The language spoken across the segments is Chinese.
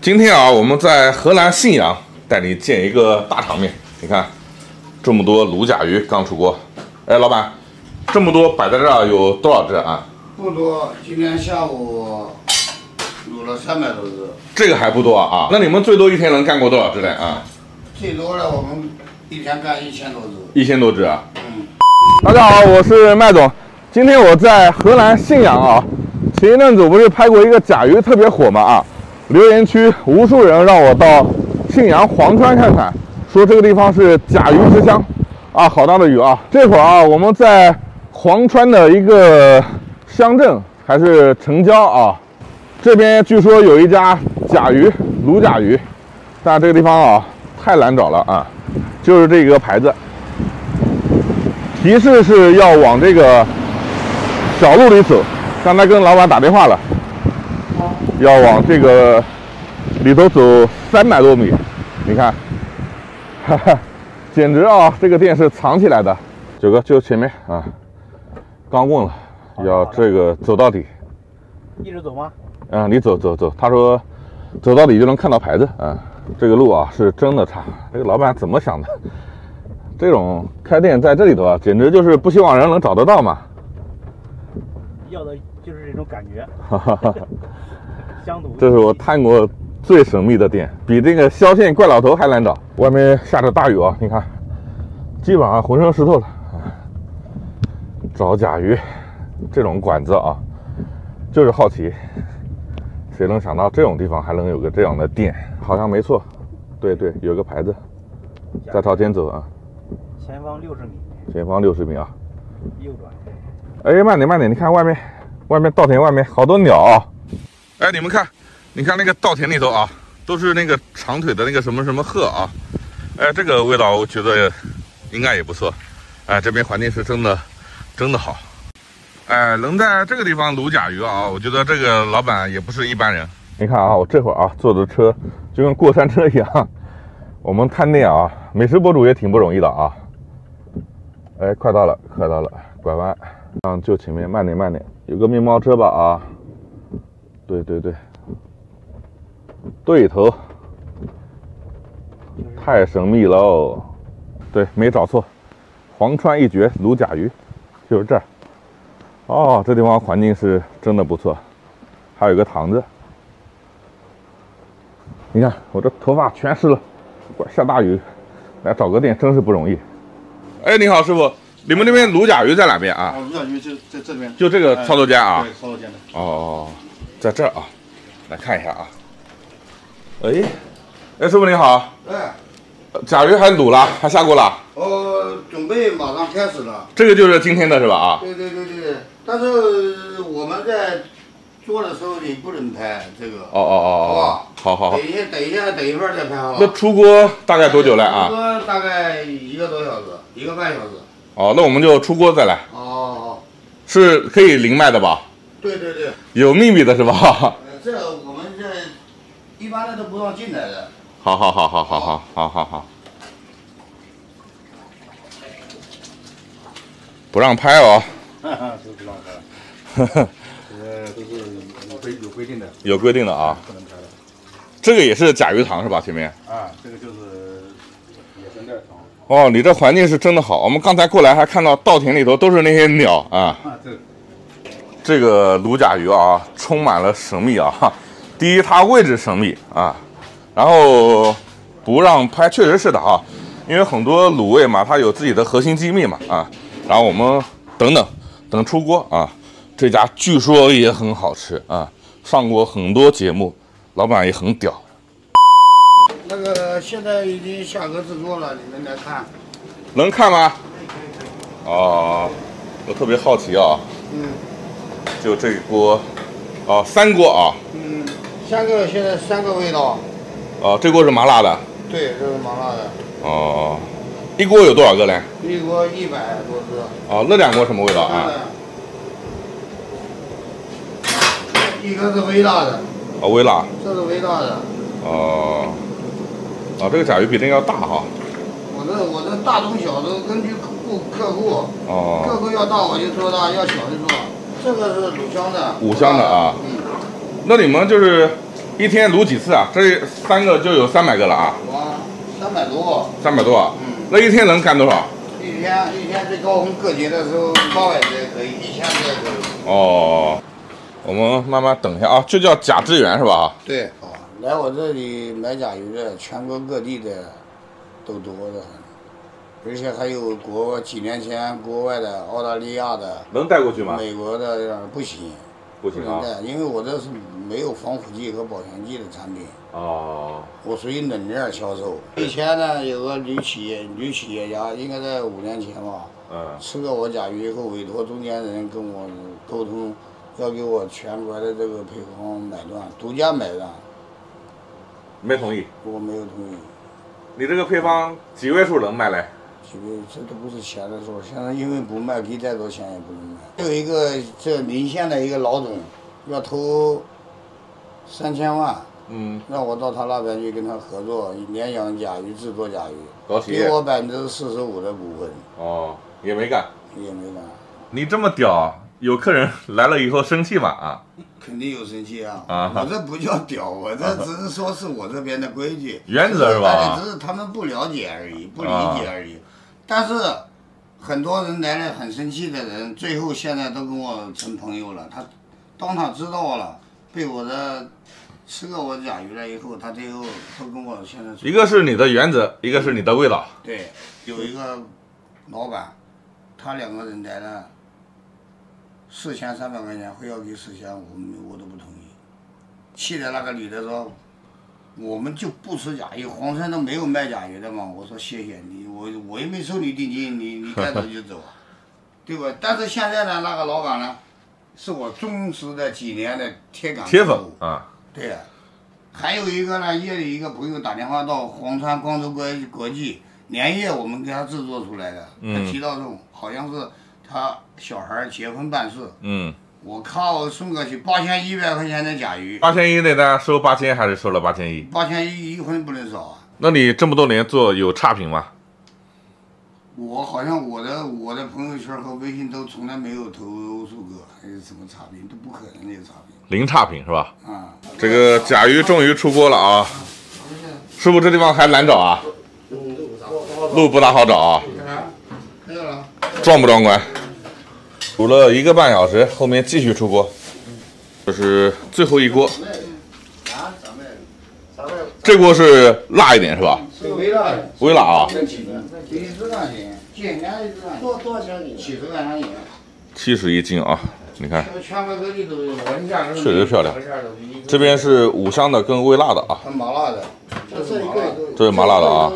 今天啊，我们在荷兰信阳带你见一个大场面。你看，这么多卤甲鱼刚出锅。哎，老板，这么多摆在这儿有多少只啊？不多，今天下午卤了三百多只，这个还不多啊。那你们最多一天能干过多少只呢？啊，最多的我们一天干一千多只。一千多只啊。嗯，大家好，我是麦总。今天我在荷兰信阳啊。前一阵子我不是拍过一个甲鱼特别火嘛啊，留言区无数人让我到信阳黄川看看，说这个地方是甲鱼之乡啊，好大的雨啊！这会儿啊，我们在黄川的一个乡镇还是城郊啊，这边据说有一家甲鱼卤甲鱼，但这个地方啊太难找了啊，就是这个牌子，提示是要往这个小路里走。刚才跟老板打电话了，要往这个里头走三百多米，你看，哈哈，简直啊！这个店是藏起来的。九哥就前面啊，刚问了，要这个走到底。一直走吗？嗯，你走走走。他说走到底就能看到牌子啊。这个路啊是真的差。这个老板怎么想的？这种开店在这里头啊，简直就是不希望人能找得到嘛。要的。就是这种感觉，乡土。这是我探过最神秘的店，比这个萧县怪老头还难找。外面下着大雨啊，你看，基本上浑身湿透了。找甲鱼这种馆子啊，就是好奇，谁能想到这种地方还能有个这样的店？好像没错，对对，有个牌子，再朝前走啊。前方六十米。前方六十米啊。右转。哎，慢点慢点，你看外面。外面稻田外面好多鸟啊！哎，你们看，你看那个稻田里头啊，都是那个长腿的那个什么什么鹤啊！哎，这个味道我觉得应该也不错。哎，这边环境是真的，真的好。哎，能在这个地方卤甲鱼啊，我觉得这个老板也不是一般人。你看啊，我这会儿啊坐的车就跟过山车一样。我们探店啊，美食博主也挺不容易的啊。哎，快到了，快到了，拐弯。嗯，就前面慢点，慢点，有个面包车吧啊！对对对，对头，太神秘喽！对，没找错，黄川一绝卤甲鱼，就是这儿。哦，这地方环境是真的不错，还有一个塘子。你看我这头发全湿了，怪下大雨，来找个店真是不容易。哎，你好，师傅。你们那边卤甲鱼在哪边啊？卤甲鱼就在这边，就这个操作间啊。对，操作间的。哦，在这儿啊，来看一下啊。哎，哎，师傅你好。哎。甲鱼还卤了，还下锅了？哦，准备马上开始了。这个就是今天的是吧？啊。对对对对，但是我们在做的时候你不能拍这个。哦哦哦哦。好。好好好。等一下，等一下，等一会儿再拍好吧？那出锅大概多久了啊？出锅大概一个多小时，一个半小时。哦，那我们就出锅再来。哦哦，是可以零卖的吧？对对对。有秘密的是吧？呃，这我们这一般的都不让进来的。好好好好好好好好好。不让拍哦。哈哈，都不让拍。哈哈。这个都是有规有规定的。有规定的啊。不能拍的。这个也是甲鱼塘是吧？前面。啊，这个就是野生的塘。哦，你这环境是真的好。我们刚才过来还看到稻田里头都是那些鸟啊。这个卤甲鱼啊，充满了神秘啊。第一，它位置神秘啊，然后不让拍，确实是的啊。因为很多卤味嘛，它有自己的核心机密嘛啊。然后我们等等等出锅啊，这家据说也很好吃啊，上过很多节目，老板也很屌。那个现在已经下锅制作了，你们来看，能看吗？哦，我特别好奇啊。嗯。就这一锅，哦，三锅啊。嗯，三个现在三个味道。哦，这锅是麻辣的。对，这是麻辣的。哦，一锅有多少个嘞？一锅一百多个。哦，那两锅什么味道啊？一个是微辣的。哦，微辣。这是微辣的。哦。哦，这个甲鱼比那个要大哈。我这我这大中小都根据顾客户，哦，客户要大我就做大，要小就做。这个是五香的。五香的啊。嗯。那你们就是一天卤几次啊？这三个就有三百个了啊，哇，三百多，三百多啊。嗯那一天能干多少？一天一天最高峰过节的时候八百只也可以，一千只也可以。哦，我们慢慢等一下啊，就叫甲支源是吧？对，啊，来我这里买甲鱼的，全国各地的都多的很，而且还有国几年前国外的、澳大利亚的、能带过去吗？美国的不行，不行啊。因为我这是没有防腐剂和保鲜剂的产品，哦，我属于冷链销售。以前呢，有个女企业女企业家，应该在五年前吧，嗯，吃了我甲鱼以后，委托中间人跟我沟通，要给我全国的这个配方买断，独家买断，没同意。我没有同意。你这个配方几位数能卖嘞？这个这都不是钱的事儿，现在因为不卖，给再多钱也不能卖。还有一个这临县的一个老总，要投三千万，嗯，让我到他那边去跟他合作，联养甲鱼制作甲鱼，搞企业给。我百分之四十五的股份，哦，也没干。也没干。你这么屌，有客人来了以后生气吗？啊，肯定有生气啊！啊我这不叫屌，我这只是说是我这边的规矩，原则是吧哎只是他们不了解而已，不理解而已。但是很多人来了很生气的人，最后现在都跟我成朋友了。他当他知道了，被我的吃了我甲鱼了以后，他最后都跟我现在一个是你的原则，一个是你的味道。对，有一个老板，他两个人来了，四千三百块钱，非要给四千五，我都不同意。气的那个女的说，我们就不吃甲鱼，黄山都没有卖甲鱼的嘛。我说谢谢你，我我又没收你定金，你你该走就走，对吧？但是现在呢，那个老板呢，是我忠实的几年的铁杆铁粉啊，对呀、还有一个呢，夜里一个朋友打电话到黄川光州国国际，连夜我们给他制作出来的。嗯他提到这种，好像是他小孩结婚办事，嗯，我靠，送过去八千一百块钱的甲鱼，八千一那单收八千还是收了八千一？八千一一分不能少啊！那你这么多年做有差评吗？我好像我的我的朋友圈和微信都从来没有投欧数哥还是什么差评，都不可能有差评零差评是吧？啊！这个甲鱼终于出锅了啊！师傅，这地方还难找啊？路不大好找啊，壮不壮观？煮了一个半小时，后面继续出锅，这是最后一锅。这锅是辣一点是吧？是微辣的，微辣啊，这几个，这一多多少钱一七十。七十一斤啊！你看，全国各地都有，我们家确实漂亮。这边是五香的跟微辣的啊，麻辣的，这是麻辣的，啊。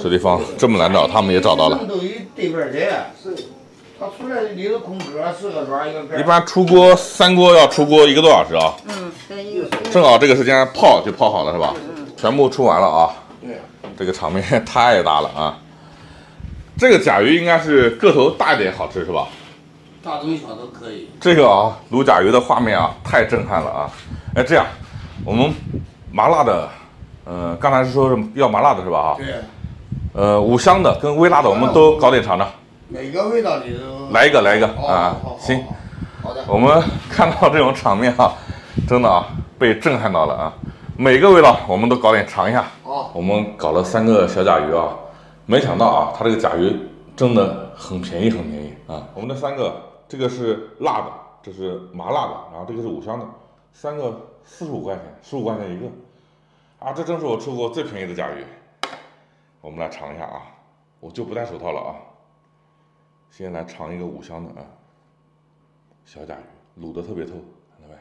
这地方这么难找，他们也找到了。出来里头空格，四个爪一个盖。一般出锅三锅要出锅一个多小时啊，嗯，跟一个正好这个时间泡就泡好了是吧？全部出完了啊，对，这个场面 太大了啊！这个甲鱼应该是个头大一点好吃是吧？大中小都可以。这个啊卤甲鱼的画面啊太震撼了啊！哎，这样我们麻辣的，呃，刚才是说是要麻辣的是吧？啊，对，呃，五香的跟微辣的我们都搞点尝尝，每个味道里头。来一个来一个哦啊行。好好的。我们看到这种场面啊，真的啊被震撼到了啊！每个味道我们都搞点尝一下。哦，我们搞了三个小甲鱼啊，没想到啊，它这个甲鱼真的很便宜，很便宜啊！我们的三个，这个是辣的，这是麻辣的，然后这个是五香的，三个四十五块钱，十五块钱一个啊！这真是我吃过最便宜的甲鱼。我们来尝一下啊，我就不戴手套了啊，先来尝一个五香的啊，小甲鱼卤的特别透，看到没？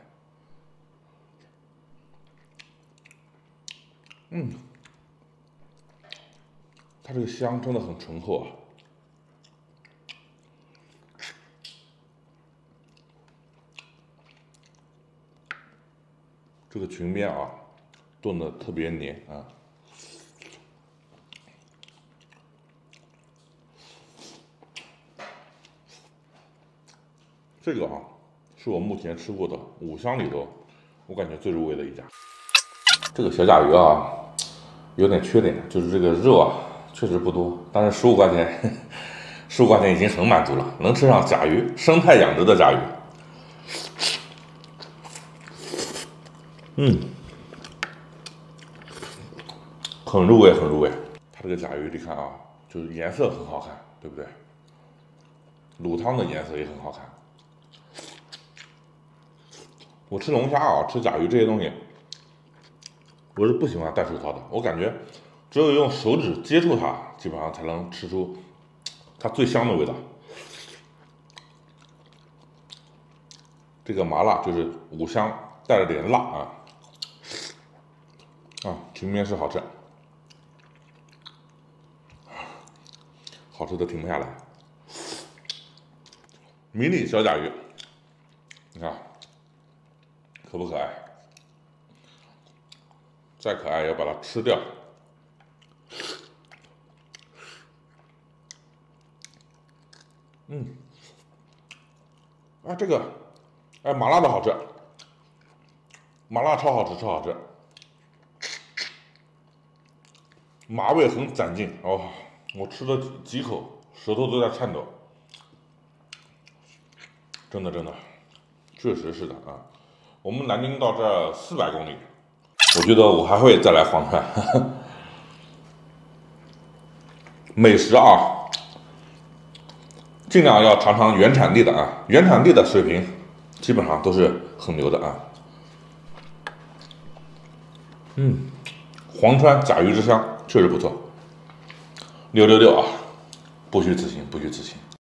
嗯，它这个香真的很醇厚啊。这个裙边啊，炖的特别黏啊。这个啊，是我目前吃过的五香里头，我感觉最入味的一家。这个小甲鱼啊，有点缺点，就是这个肉啊，确实不多，但是十五块钱，十五块钱已经很满足了，能吃上甲鱼，生态养殖的甲鱼。嗯，很入味，很入味。它这个甲鱼，你看啊，就是颜色很好看，对不对？卤汤的颜色也很好看。我吃龙虾啊，吃甲鱼这些东西，我是不喜欢戴手套的。我感觉只有用手指接触它，基本上才能吃出它最香的味道。这个麻辣就是五香带了点辣啊，啊，群面是好吃，好吃的停不下来。迷你小甲鱼，你看可不可爱？再可爱也要把它吃掉。嗯，啊，这个。哎，麻辣的好吃，麻辣超好吃，超好吃，麻味很攒劲哦！我吃了几口，舌头都在颤抖，真的真的，确实是的啊！我们南京到这四百公里，我觉得我还会再来黄川。美食啊，尽量要尝尝原产地的啊，原产地的水平。基本上都是很牛的啊，嗯，黄川甲鱼之乡确实不错，六六六啊，不虚此行，不虚此行。